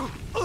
Uh.